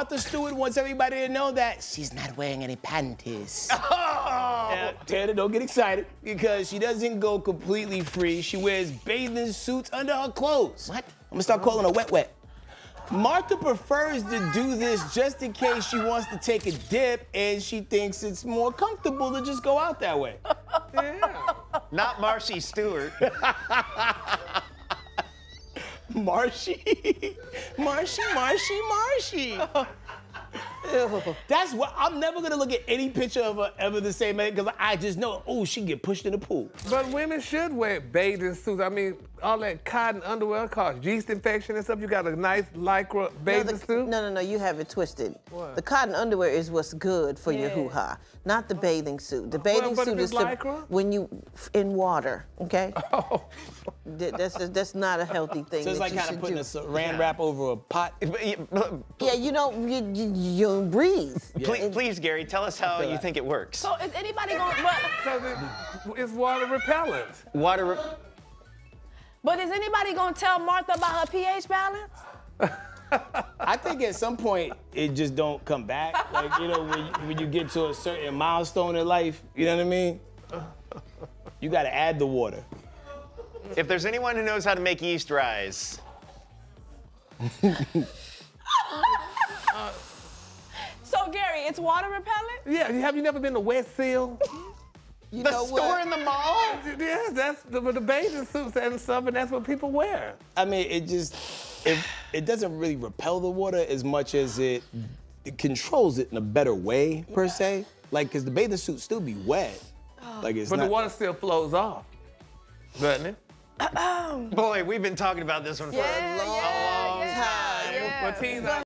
Martha Stewart wants everybody to know that she's not wearing any panties. Oh! Now, Tanner, don't get excited because she doesn't go completely free. She wears bathing suits under her clothes. What? I'm gonna start calling her wet wet. Martha prefers to do this just in case she wants to take a dip and she thinks it's more comfortable to just go out that way. Not Marcy Stewart. Marshy, Marshy, Marshy, Marshy. That's what I'm never gonna look at any picture of her ever the same because I just know, oh, she get pushed in the pool. But women should wear bathing suits. I mean, all that cotton underwear causes yeast infection and stuff. You got a nice lycra No, bathing the- suit. no, no, no, you have it twisted. What? The cotton underwear is what's good for your hoo-ha, not the bathing suit. The bathing but suit is it's the- Lycra? when you in water, okay? Oh. Th- that's that's not a healthy thing. So it's that like kind of putting do. a saran wrap over a pot. Yeah, you don't you, you, you don't breathe. Please, please, Gary, tell us how you that. think it works. So is anybody gonna? But, 'Cause it- it's water repellent. Water. Re- but is anybody gonna tell Martha about her pH balance? I think at some point it just don't come back. Like you know when you, when you get to a certain milestone in life, you know what I mean. You got to add the water. if there's anyone who knows how to make yeast rise, So Gary, it's water repellent. Yeah, have you never been to Wet Seal? You the know store what? in the mall. Yeah, that's the, the bathing suits and stuff, and that's what people wear. I mean, it just it, it doesn't really repel the water as much as it, it controls it in a better way per se. Like, cause the bathing suit still be wet. Oh. Like it's But not. the water still flows off, doesn't it? Boy, we've been talking about this one for a Yeah, long yeah, yeah, time. yeah. But teens